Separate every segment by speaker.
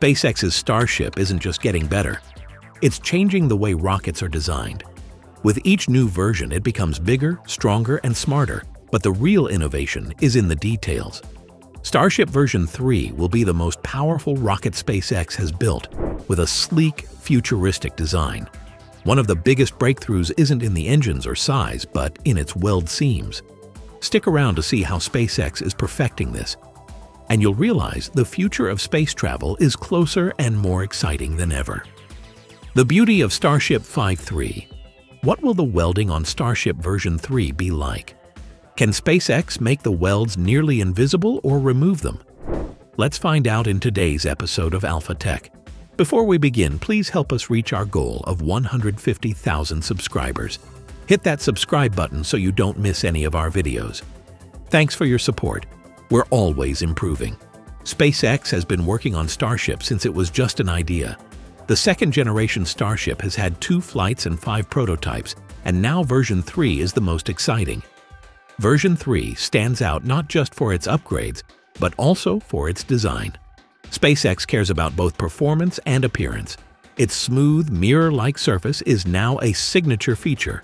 Speaker 1: SpaceX's Starship isn't just getting better, it's changing the way rockets are designed. With each new version, it becomes bigger, stronger, and smarter, but the real innovation is in the details. Starship version 3 will be the most powerful rocket SpaceX has built, with a sleek, futuristic design. One of the biggest breakthroughs isn't in the engines or size, but in its weld seams. Stick around to see how SpaceX is perfecting this, and you'll realize the future of space travel is closer and more exciting than ever. The beauty of Starship 5.3 What will the welding on Starship version 3 be like? Can SpaceX make the welds nearly invisible or remove them? Let's find out in today's episode of Alpha Tech. Before we begin, please help us reach our goal of 150,000 subscribers. Hit that subscribe button so you don't miss any of our videos. Thanks for your support. We're always improving. SpaceX has been working on Starship since it was just an idea. The second-generation Starship has had two flights and five prototypes, and now version 3 is the most exciting. Version 3 stands out not just for its upgrades, but also for its design. SpaceX cares about both performance and appearance. Its smooth, mirror-like surface is now a signature feature,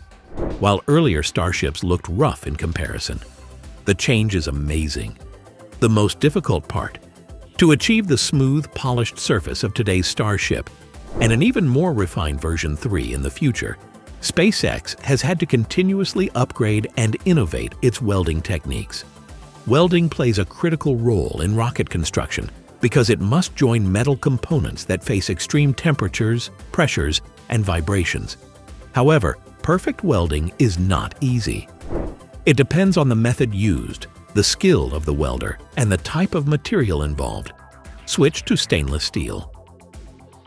Speaker 1: while earlier Starships looked rough in comparison. The change is amazing. The most difficult part? To achieve the smooth, polished surface of today's Starship and an even more refined version 3 in the future, SpaceX has had to continuously upgrade and innovate its welding techniques. Welding plays a critical role in rocket construction because it must join metal components that face extreme temperatures, pressures, and vibrations. However, perfect welding is not easy. It depends on the method used, the skill of the welder, and the type of material involved. Switch to stainless steel.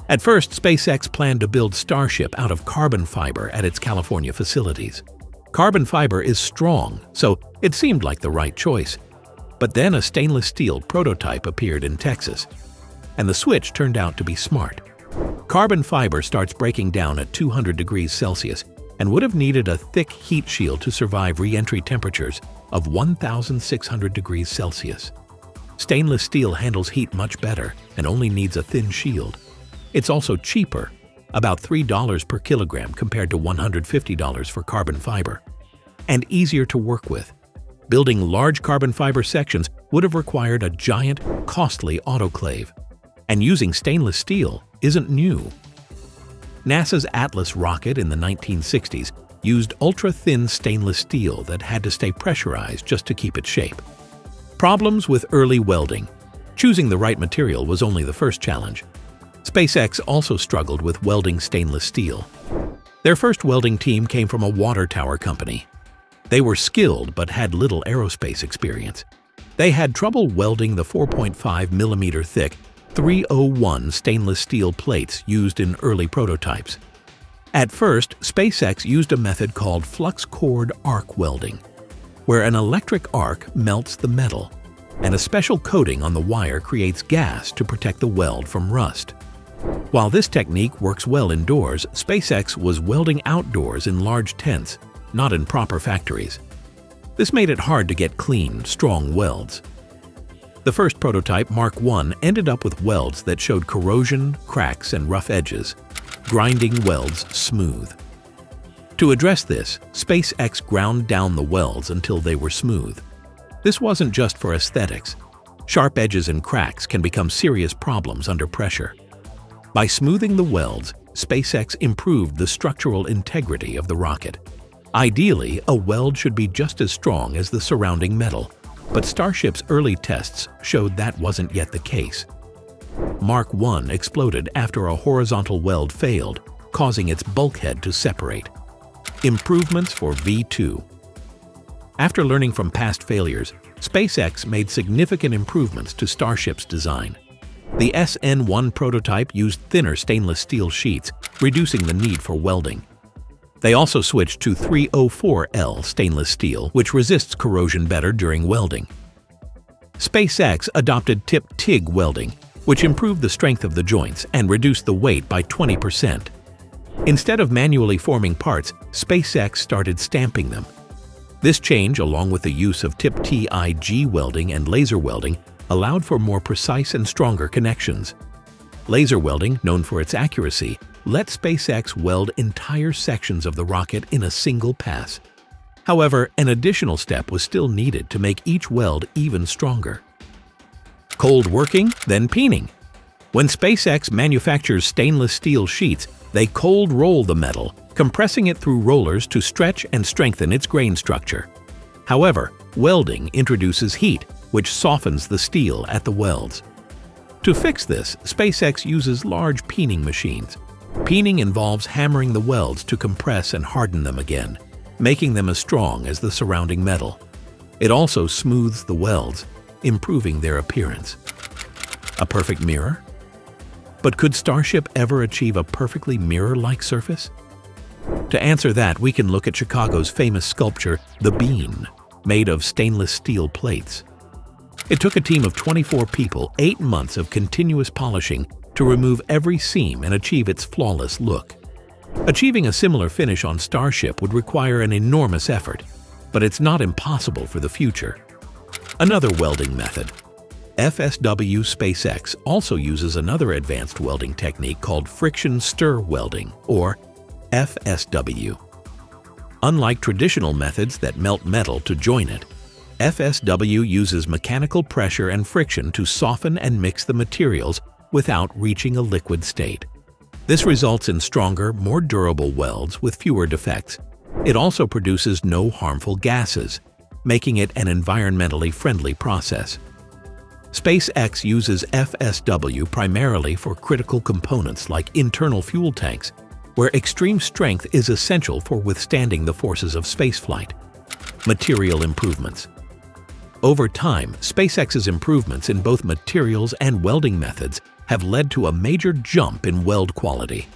Speaker 1: At first, SpaceX planned to build Starship out of carbon fiber at its California facilities. Carbon fiber is strong, so it seemed like the right choice. But then a stainless steel prototype appeared in Texas, and the switch turned out to be smart. Carbon fiber starts breaking down at 200 degrees Celsius and would have needed a thick heat shield to survive re-entry temperatures of 1,600 degrees Celsius. Stainless steel handles heat much better and only needs a thin shield. It's also cheaper, about $3 per kilogram compared to $150 for carbon fiber, and easier to work with. Building large carbon fiber sections would have required a giant, costly autoclave, and using stainless steel isn't new. NASA's Atlas rocket in the 1960s used ultra-thin stainless steel that had to stay pressurized just to keep its shape. Problems with early welding. Choosing the right material was only the first challenge. SpaceX also struggled with welding stainless steel. Their first welding team came from a water tower company. They were skilled but had little aerospace experience. They had trouble welding the 4.5 millimeter thick 301 stainless steel plates used in early prototypes. At first, SpaceX used a method called flux cored arc welding, where an electric arc melts the metal, and a special coating on the wire creates gas to protect the weld from rust. While this technique works well indoors, SpaceX was welding outdoors in large tents, not in proper factories. This made it hard to get clean, strong welds. The first prototype, Mark 1, ended up with welds that showed corrosion, cracks, and rough edges, grinding welds smooth. To address this, SpaceX ground down the welds until they were smooth. This wasn't just for aesthetics. Sharp edges and cracks can become serious problems under pressure. By smoothing the welds, SpaceX improved the structural integrity of the rocket. Ideally, a weld should be just as strong as the surrounding metal, but Starship's early tests showed that wasn't yet the case. Mark 1 exploded after a horizontal weld failed, causing its bulkhead to separate. Improvements for V2 After learning from past failures, SpaceX made significant improvements to Starship's design. The SN1 prototype used thinner stainless steel sheets, reducing the need for welding. They also switched to 304L stainless steel, which resists corrosion better during welding. SpaceX adopted tip TIG welding, which improved the strength of the joints and reduced the weight by 20%. Instead of manually forming parts, SpaceX started stamping them. This change, along with the use of tip TIG welding and laser welding, allowed for more precise and stronger connections. Laser welding, known for its accuracy, let SpaceX weld entire sections of the rocket in a single pass. However, an additional step was still needed to make each weld even stronger. Cold working, then peening. When SpaceX manufactures stainless steel sheets, they cold roll the metal, compressing it through rollers to stretch and strengthen its grain structure. However, welding introduces heat, which softens the steel at the welds. To fix this, SpaceX uses large peening machines. Peening involves hammering the welds to compress and harden them again making them as strong as the surrounding metal. It also smooths the welds, improving their appearance. A perfect mirror? But could Starship ever achieve a perfectly mirror-like surface? To answer that, we can look at Chicago's famous sculpture, The Bean, made of stainless steel plates. It took a team of 24 people eight months of continuous polishing to remove every seam and achieve its flawless look. Achieving a similar finish on Starship would require an enormous effort, but it's not impossible for the future. Another welding method. FSW SpaceX also uses another advanced welding technique called friction stir welding, or FSW. Unlike traditional methods that melt metal to join it, FSW uses mechanical pressure and friction to soften and mix the materials without reaching a liquid state. This results in stronger, more durable welds with fewer defects. It also produces no harmful gases, making it an environmentally friendly process. SpaceX uses FSW primarily for critical components like internal fuel tanks, where extreme strength is essential for withstanding the forces of spaceflight. Material improvements. Over time, SpaceX's improvements in both materials and welding methods have led to a major jump in weld quality.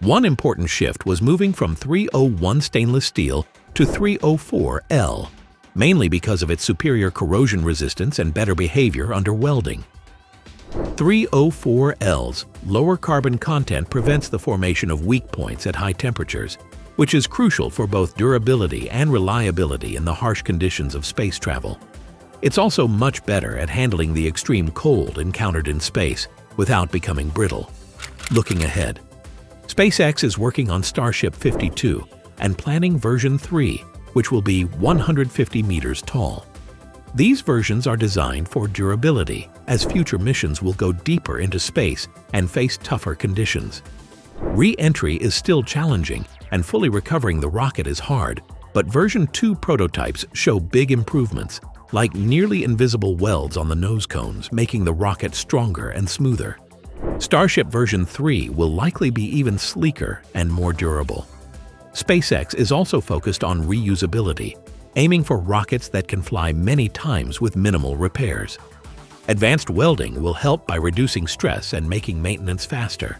Speaker 1: One important shift was moving from 301 stainless steel to 304L, mainly because of its superior corrosion resistance and better behavior under welding. 304L's lower carbon content prevents the formation of weak points at high temperatures, which is crucial for both durability and reliability in the harsh conditions of space travel. It's also much better at handling the extreme cold encountered in space without becoming brittle. Looking ahead, SpaceX is working on Starship 52 and planning version 3, which will be 150 meters tall. These versions are designed for durability, as future missions will go deeper into space and face tougher conditions. Re-entry is still challenging, and fully recovering the rocket is hard, but version 2 prototypes show big improvements like nearly invisible welds on the nose cones, making the rocket stronger and smoother. Starship version 3 will likely be even sleeker and more durable. SpaceX is also focused on reusability, aiming for rockets that can fly many times with minimal repairs. Advanced welding will help by reducing stress and making maintenance faster.